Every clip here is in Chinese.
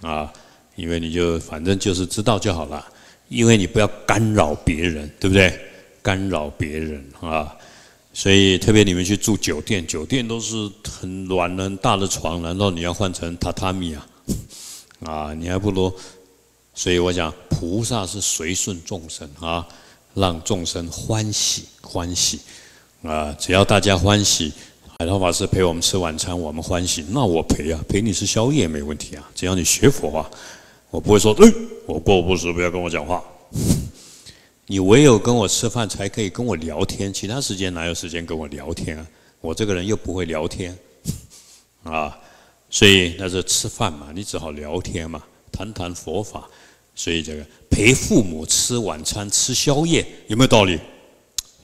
啊，因为你就反正就是知道就好了，因为你不要干扰别人，对不对？干扰别人啊，所以特别你们去住酒店，酒店都是很软很大的床，难道你要换成榻榻米啊？啊，你还不如，所以我讲菩萨是随顺众生啊，让众生欢喜欢喜啊，只要大家欢喜。海涛法师陪我们吃晚餐，我们欢喜，那我陪啊，陪你吃宵夜没问题啊。只要你学佛啊，我不会说，哎，我过午不食，不要跟我讲话。你唯有跟我吃饭才可以跟我聊天，其他时间哪有时间跟我聊天啊？我这个人又不会聊天 啊，所以那是吃饭嘛，你只好聊天嘛，谈谈佛法。所以这个陪父母吃晚餐、吃宵夜，有没有道理？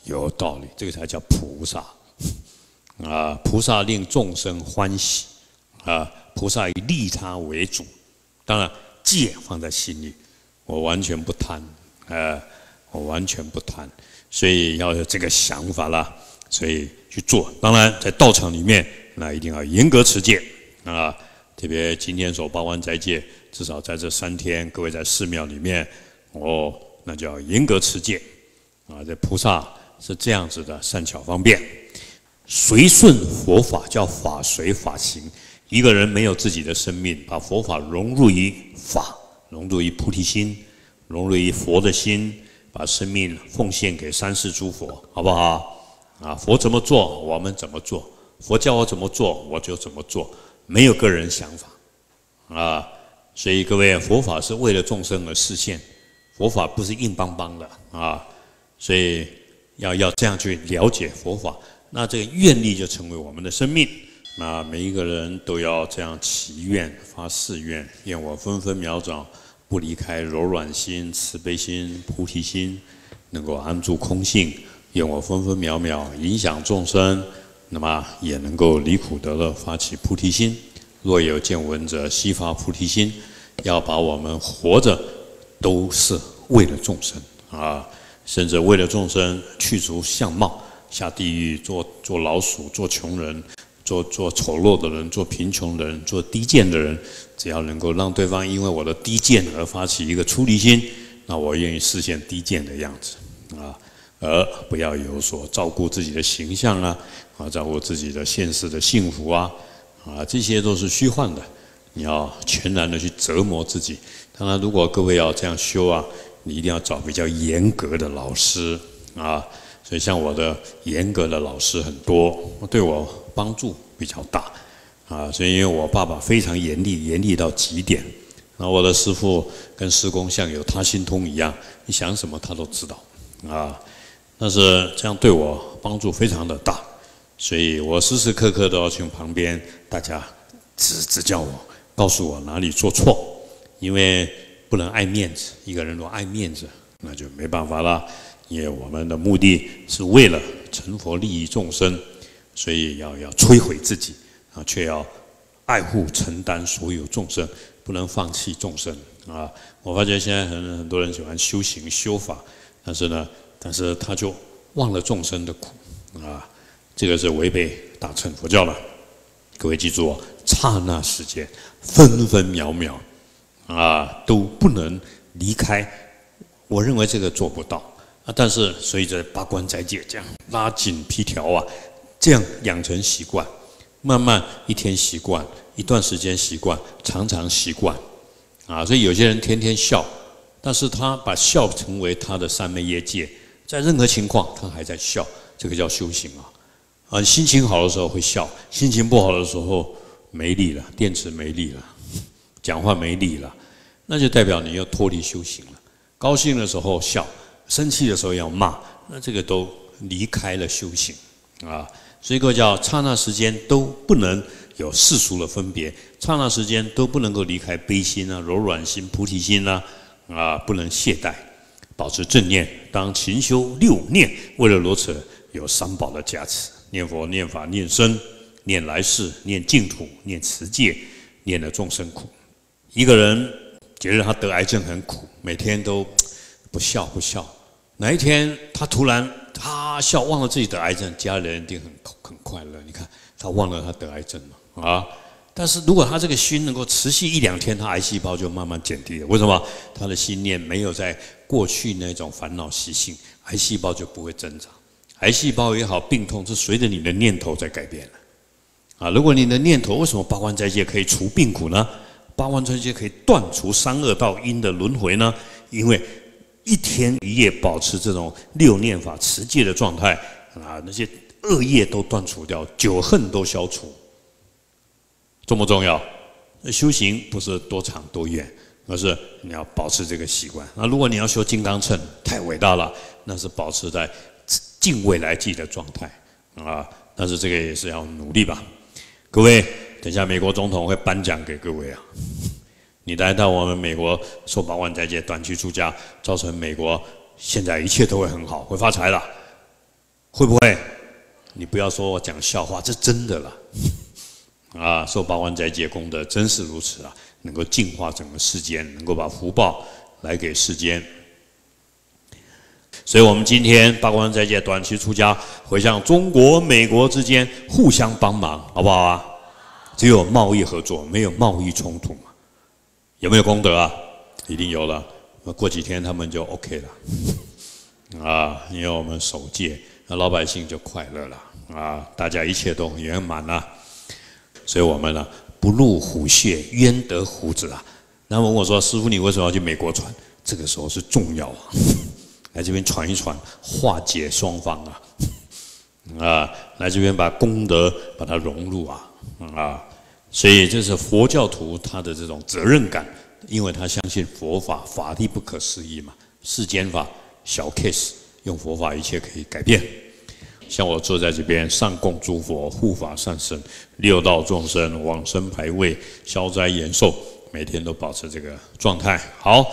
有道理，这个才叫菩萨。啊，菩萨令众生欢喜，啊，菩萨以利他为主，当然戒放在心里，我完全不贪，呃，我完全不贪，所以要有这个想法啦，所以去做。当然在道场里面，那一定要严格持戒啊，特别今天守八关斋戒，至少在这三天，各位在寺庙里面，哦，那叫严格持戒啊。这菩萨是这样子的，善巧方便。随顺佛法叫法随法行。一个人没有自己的生命，把佛法融入于法，融入于菩提心，融入于佛的心，把生命奉献给三世诸佛，好不好？啊，佛怎么做，我们怎么做？佛教我怎么做，我就怎么做，没有个人想法啊。所以各位，佛法是为了众生而实现，佛法不是硬邦邦的啊。所以要要这样去了解佛法。那这个愿力就成为我们的生命。那每一个人都要这样祈愿、发誓愿：愿我分分秒秒不离开柔软心、慈悲心、菩提心，能够安住空性；愿我分分秒秒影响众生，那么也能够离苦得乐，发起菩提心。若有见闻者，悉发菩提心。要把我们活着都是为了众生啊，甚至为了众生去除相貌。下地狱做做老鼠，做穷人，做做丑陋的人，做贫穷的人，做低贱的人，只要能够让对方因为我的低贱而发起一个出离心，那我愿意实现低贱的样子啊，而不要有所照顾自己的形象啊，啊，照顾自己的现实的幸福啊，啊，这些都是虚幻的，你要全然的去折磨自己。当然，如果各位要这样修啊，你一定要找比较严格的老师啊。所以，像我的严格的老师很多，对我帮助比较大啊。所以，因为我爸爸非常严厉，严厉到极点。然后，我的师傅跟师公像有他心通一样，你想什么他都知道啊。但是这样对我帮助非常的大，所以我时时刻刻都要请旁边大家指指教我，告诉我哪里做错，因为不能爱面子。一个人若爱面子，那就没办法了。因为我们的目的是为了成佛利益众生，所以要要摧毁自己啊，却要爱护承担所有众生，不能放弃众生啊！我发觉现在很很多人喜欢修行修法，但是呢，但是他就忘了众生的苦啊，这个是违背大乘佛教了。各位记住哦，刹那时间，分分秒秒啊，都不能离开。我认为这个做不到。啊！但是随着八关斋戒这样拉紧皮条啊，这样养成习惯，慢慢一天习惯，一段时间习惯，常常习惯，啊！所以有些人天天笑，但是他把笑成为他的三昧业界，在任何情况他还在笑，这个叫修行啊！啊，心情好的时候会笑，心情不好的时候没力了，电池没力了，讲话没力了，那就代表你要脱离修行了。高兴的时候笑。生气的时候要骂，那这个都离开了修行啊，所以个叫刹那时间都不能有世俗的分别，刹那时间都不能够离开悲心啊、柔软心、菩提心啊，啊，不能懈怠，保持正念，当勤修六念，为了如此有三宝的加持，念佛、念法、念僧，念来世、念净土、念持戒，念了众生苦。一个人觉得他得癌症很苦，每天都。不笑不笑，哪一天他突然他笑忘了自己得癌症，家人一定很很快乐。你看他忘了他得癌症了啊！但是如果他这个心能够持续一两天，他癌细胞就慢慢减低了。为什么？他的心念没有在过去那种烦恼习性，癌细胞就不会增长。癌细胞也好，病痛是随着你的念头在改变的。啊，如果你的念头为什么八关斋戒可以除病苦呢？八关斋戒可以断除三恶道因的轮回呢？因为一天一夜保持这种六念法持戒的状态，啊，那些恶业都断除掉，九恨都消除。重不重要？修行不是多长多远，而是你要保持这个习惯。那如果你要修金刚乘，太伟大了，那是保持在敬畏来记的状态啊。但是这个也是要努力吧。各位，等下美国总统会颁奖给各位啊。你来到我们美国受八万斋戒短期出家，造成美国现在一切都会很好，会发财了，会不会？你不要说我讲笑话，这真的了。啊，受八万斋戒功德真是如此啊！能够净化整个世间，能够把福报来给世间。所以，我们今天八万斋戒短期出家，回向中国、美国之间互相帮忙，好不好啊？只有贸易合作，没有贸易冲突嘛？有没有功德啊？一定有了。那过几天他们就 OK 了啊！因为我们守戒，那老百姓就快乐了啊！大家一切都圆满了。所以我们呢，不入虎穴，焉得虎子啊？那问我说：“师傅，你为什么要去美国传？这个时候是重要啊，来这边传一传，化解双方啊，啊，来这边把功德把它融入啊，啊，所以这是佛教徒他的这种责任感，因为他相信佛法法力不可思议嘛，世间法小 case，用佛法一切可以改变。”像我坐在这边，上供诸佛护法善神，六道众生往生排位，消灾延寿，每天都保持这个状态。好，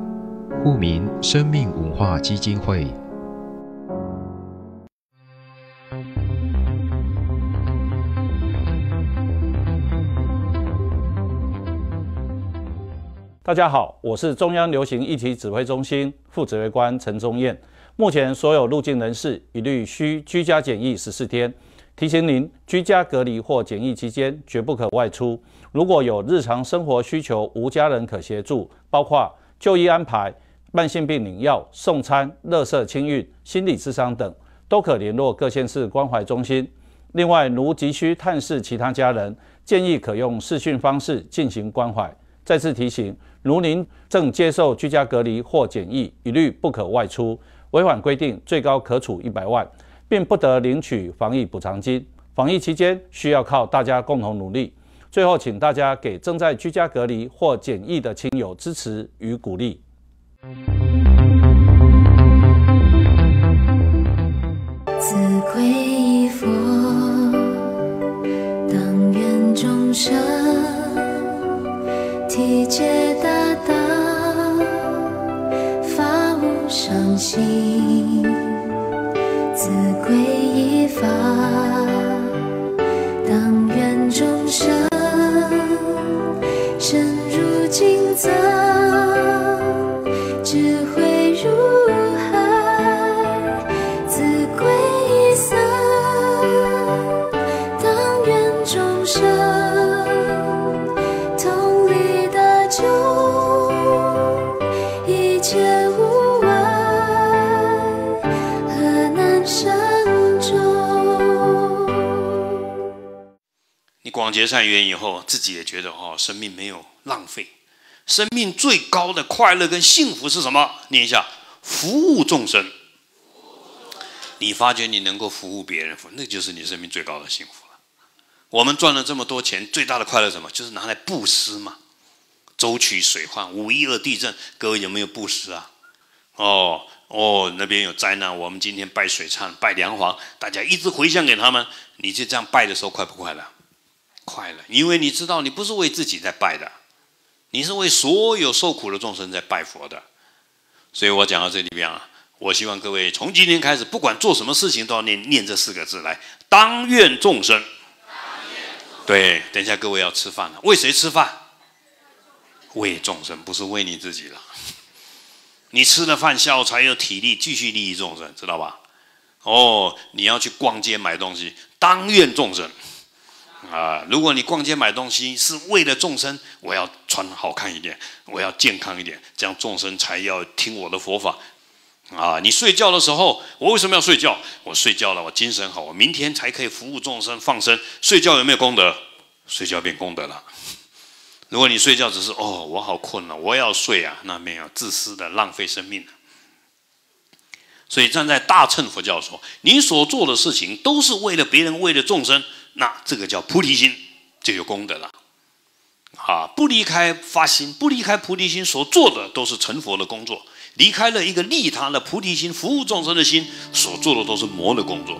户民：生命文化基金会。大家好，我是中央流行议题指挥中心副指挥官陈宗彦。目前所有入境人士一律需居家检疫十四天。提醒您，居家隔离或检疫期间绝不可外出。如果有日常生活需求，无家人可协助，包括就医安排、慢性病领药、送餐、垃圾清运、心理咨商等，都可联络各县市关怀中心。另外，如急需探视其他家人，建议可用视讯方式进行关怀。再次提醒。如您正接受居家隔离或检疫，一律不可外出。违反规定，最高可处一百万，并不得领取防疫补偿金。防疫期间需要靠大家共同努力。最后，请大家给正在居家隔离或检疫的亲友支持与鼓励。自皈依佛，当愿众生体解大。道，发无上心，自皈依法，结善缘以后，自己也觉得哦，生命没有浪费。生命最高的快乐跟幸福是什么？念一下：服务众生。你发觉你能够服务别人，那就是你生命最高的幸福了。我们赚了这么多钱，最大的快乐什么？就是拿来布施嘛。舟曲水患，五一二地震，各位有没有布施啊？哦哦，那边有灾难，我们今天拜水忏，拜梁皇，大家一直回向给他们，你就这样拜的时候快不快乐？快乐，因为你知道你不是为自己在拜的，你是为所有受苦的众生在拜佛的。所以我讲到这里边啊，我希望各位从今天开始，不管做什么事情，都要念念这四个字来：当愿众生。对，等一下各位要吃饭了，为谁吃饭？为众生，不是为你自己了。你吃了饭下午才有体力继续利益众生，知道吧？哦，你要去逛街买东西，当愿众生啊！如果你逛街买东西是为了众生，我要穿好看一点，我要健康一点，这样众生才要听我的佛法啊！你睡觉的时候，我为什么要睡觉？我睡觉了，我精神好，我明天才可以服务众生放生。睡觉有没有功德？睡觉变功德了。如果你睡觉只是哦，我好困了，我要睡啊，那没有自私的浪费生命所以站在大乘佛教说，你所做的事情都是为了别人，为了众生，那这个叫菩提心，就有功德了。啊，不离开发心，不离开菩提心，所做的都是成佛的工作；离开了一个利他的菩提心，服务众生的心，所做的都是魔的工作。